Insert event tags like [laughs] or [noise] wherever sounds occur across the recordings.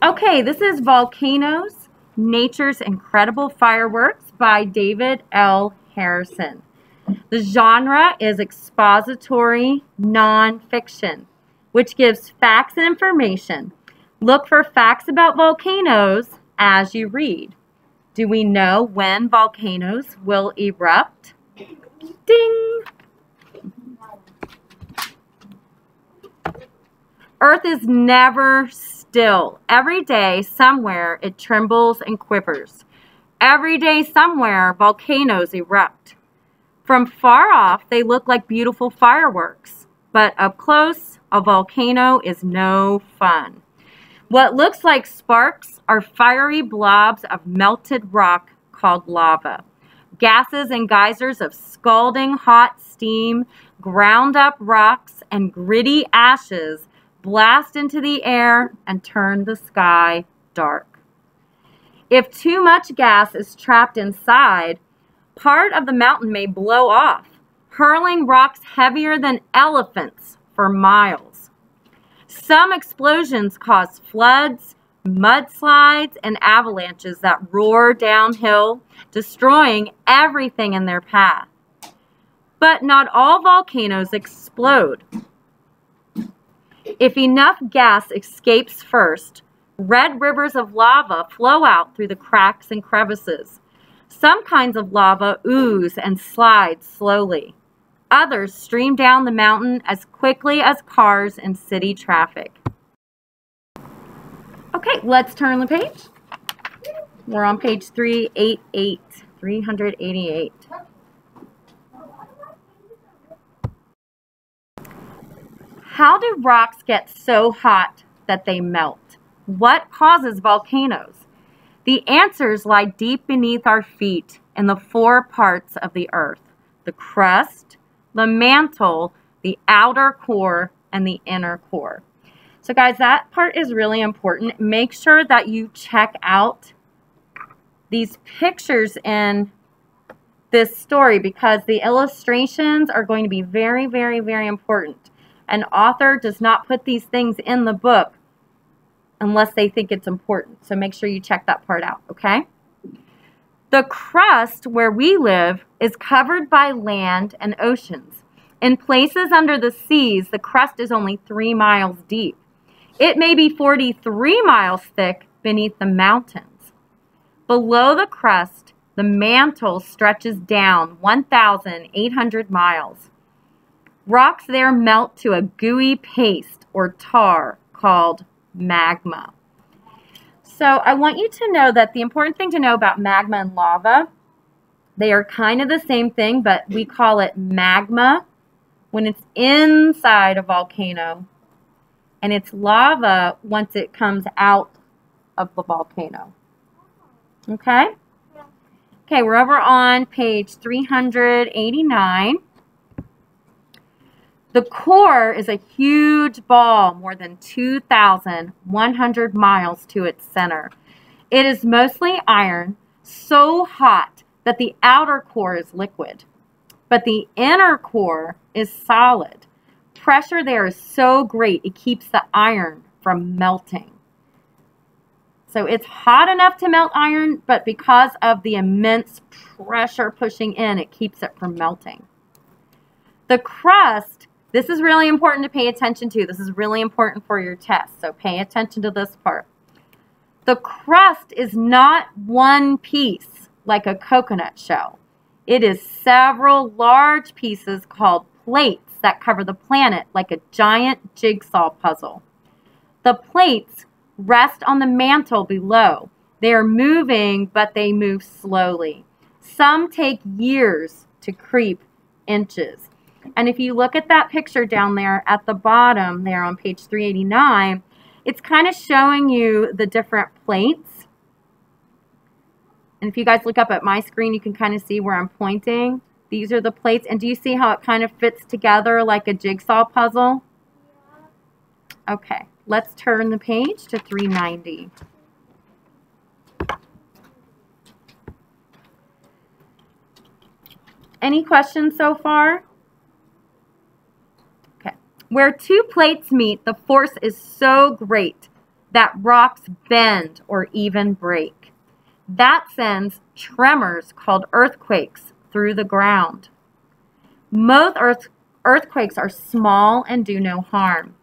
Okay, this is Volcanoes, Nature's Incredible Fireworks by David L. Harrison. The genre is expository nonfiction, which gives facts and information. Look for facts about volcanoes as you read. Do we know when volcanoes will erupt? Ding! Earth is never still. Every day, somewhere, it trembles and quivers. Every day, somewhere, volcanoes erupt. From far off, they look like beautiful fireworks, but up close, a volcano is no fun. What looks like sparks are fiery blobs of melted rock called lava. Gases and geysers of scalding hot steam, ground up rocks, and gritty ashes blast into the air and turn the sky dark. If too much gas is trapped inside, part of the mountain may blow off, hurling rocks heavier than elephants for miles. Some explosions cause floods, mudslides, and avalanches that roar downhill, destroying everything in their path. But not all volcanoes explode. If enough gas escapes first, red rivers of lava flow out through the cracks and crevices. Some kinds of lava ooze and slide slowly. Others stream down the mountain as quickly as cars in city traffic. Okay, let's turn the page. We're on page 388, 388. How do rocks get so hot that they melt? What causes volcanoes? The answers lie deep beneath our feet in the four parts of the earth the crust, the mantle, the outer core, and the inner core. So, guys, that part is really important. Make sure that you check out these pictures in this story because the illustrations are going to be very, very, very important. An author does not put these things in the book unless they think it's important. So make sure you check that part out, okay? The crust where we live is covered by land and oceans. In places under the seas, the crust is only three miles deep. It may be 43 miles thick beneath the mountains. Below the crust, the mantle stretches down 1,800 miles. Rocks there melt to a gooey paste or tar called magma. So I want you to know that the important thing to know about magma and lava, they are kind of the same thing, but we call it magma when it's inside a volcano. And it's lava once it comes out of the volcano. Okay? Okay, we're over on page 389. The core is a huge ball more than 2,100 miles to its center. It is mostly iron, so hot that the outer core is liquid, but the inner core is solid. Pressure there is so great it keeps the iron from melting. So it's hot enough to melt iron, but because of the immense pressure pushing in, it keeps it from melting. The crust this is really important to pay attention to. This is really important for your test, so pay attention to this part. The crust is not one piece like a coconut shell. It is several large pieces called plates that cover the planet like a giant jigsaw puzzle. The plates rest on the mantle below. They are moving, but they move slowly. Some take years to creep inches. And if you look at that picture down there at the bottom there on page 389, it's kind of showing you the different plates. And if you guys look up at my screen, you can kind of see where I'm pointing. These are the plates. And do you see how it kind of fits together like a jigsaw puzzle? Okay, let's turn the page to 390. Any questions so far? Where two plates meet, the force is so great that rocks bend or even break. That sends tremors called earthquakes through the ground. Most earth, earthquakes are small and do no harm,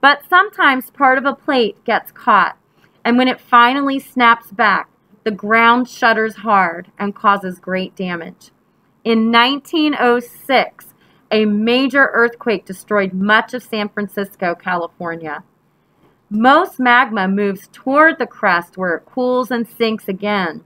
but sometimes part of a plate gets caught, and when it finally snaps back, the ground shudders hard and causes great damage. In 1906, a major earthquake destroyed much of San Francisco, California. Most magma moves toward the crust where it cools and sinks again.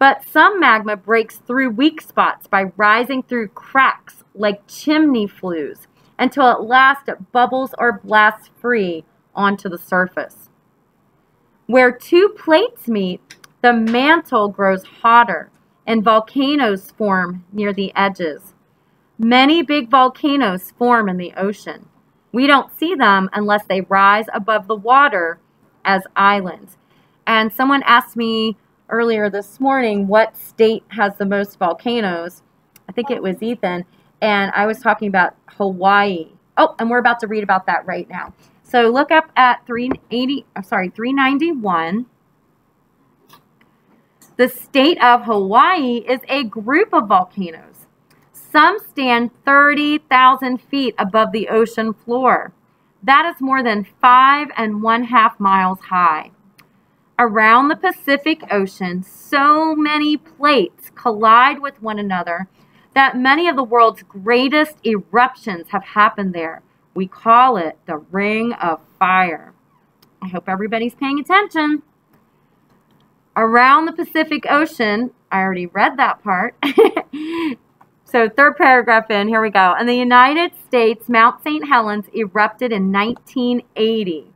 But some magma breaks through weak spots by rising through cracks like chimney flues until at last it bubbles or blasts free onto the surface. Where two plates meet, the mantle grows hotter and volcanoes form near the edges. Many big volcanoes form in the ocean. We don't see them unless they rise above the water as islands. And someone asked me earlier this morning what state has the most volcanoes. I think it was Ethan. And I was talking about Hawaii. Oh, and we're about to read about that right now. So look up at 380, I'm sorry, 391. The state of Hawaii is a group of volcanoes. Some stand 30,000 feet above the ocean floor. That is more than five and one half miles high. Around the Pacific Ocean, so many plates collide with one another that many of the world's greatest eruptions have happened there. We call it the Ring of Fire. I hope everybody's paying attention around the Pacific Ocean. I already read that part. [laughs] so, third paragraph in, here we go. In the United States, Mount St. Helens erupted in 1980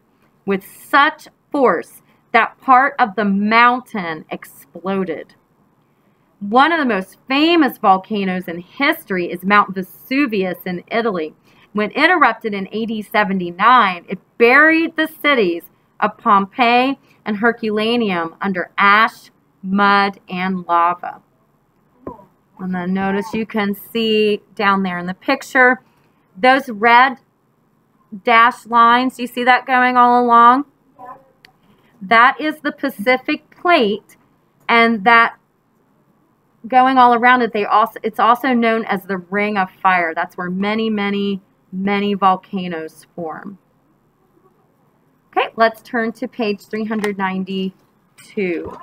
with such force that part of the mountain exploded. One of the most famous volcanoes in history is Mount Vesuvius in Italy. When it erupted in AD 79, it buried the cities of Pompeii and Herculaneum under ash, mud, and lava. And then notice you can see down there in the picture, those red dashed lines, you see that going all along? That is the Pacific plate, and that going all around it, they also it's also known as the Ring of Fire. That's where many, many, many volcanoes form. Okay, let's turn to page 392.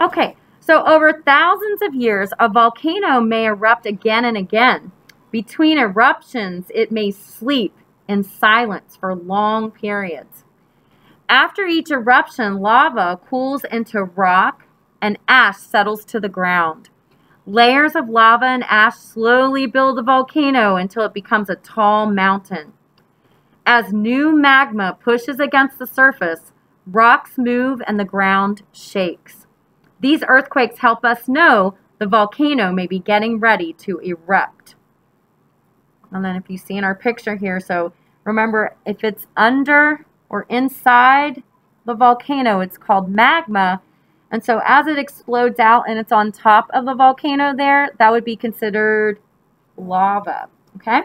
Okay, so over thousands of years, a volcano may erupt again and again. Between eruptions, it may sleep in silence for long periods. After each eruption, lava cools into rock and ash settles to the ground. Layers of lava and ash slowly build a volcano until it becomes a tall mountain. As new magma pushes against the surface, rocks move and the ground shakes. These earthquakes help us know the volcano may be getting ready to erupt. And then if you see in our picture here, so remember if it's under or inside the volcano, it's called magma. And so as it explodes out and it's on top of the volcano there, that would be considered lava, okay?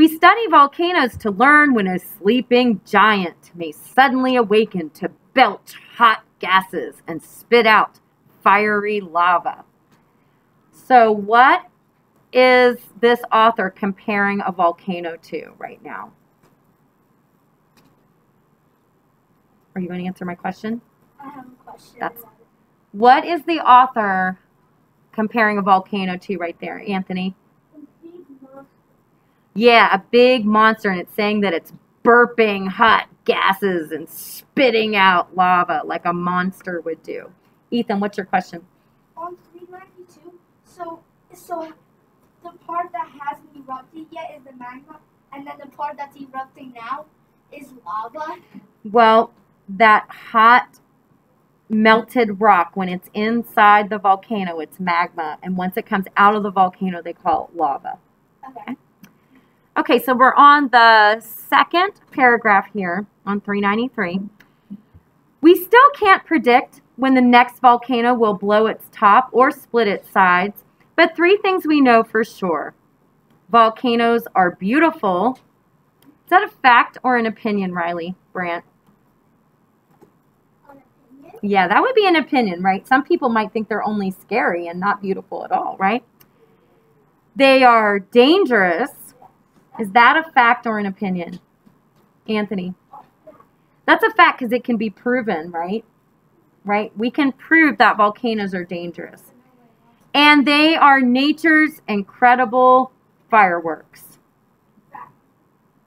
We study volcanoes to learn when a sleeping giant may suddenly awaken to belch hot gases and spit out fiery lava. So what is this author comparing a volcano to right now? Are you going to answer my question? I have a question. That's what is the author comparing a volcano to right there, Anthony? Yeah, a big monster, and it's saying that it's burping hot gases and spitting out lava like a monster would do. Ethan, what's your question? On 392, so so the part that hasn't erupted yet is the magma, and then the part that's erupting now is lava. Well, that hot melted rock when it's inside the volcano it's magma and once it comes out of the volcano they call it lava Okay. okay so we're on the second paragraph here on 393 we still can't predict when the next volcano will blow its top or split its sides, but three things we know for sure. Volcanoes are beautiful. Is that a fact or an opinion, Riley opinion? Yeah, that would be an opinion, right? Some people might think they're only scary and not beautiful at all, right? They are dangerous. Is that a fact or an opinion? Anthony. That's a fact because it can be proven, right? Right? We can prove that volcanoes are dangerous. And they are nature's incredible fireworks.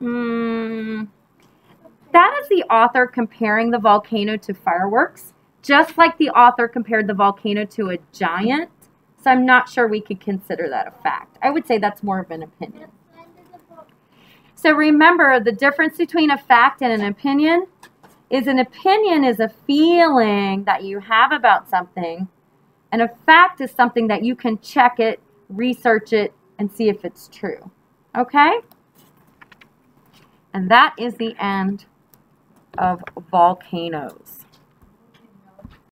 Mm, that is the author comparing the volcano to fireworks, just like the author compared the volcano to a giant. So I'm not sure we could consider that a fact. I would say that's more of an opinion. So remember, the difference between a fact and an opinion is an opinion is a feeling that you have about something, and a fact is something that you can check it, research it, and see if it's true. Okay? And that is the end of volcanoes.